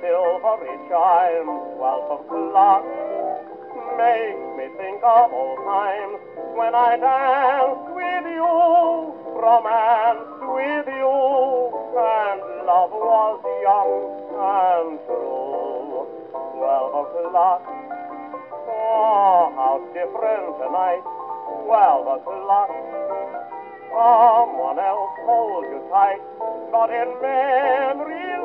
silvery chimes twelve o'clock makes me think of old times when I danced with you, romance with you, and love was young and true. Twelve o'clock, oh, how different tonight. Twelve o'clock, someone else holds you tight, but in memory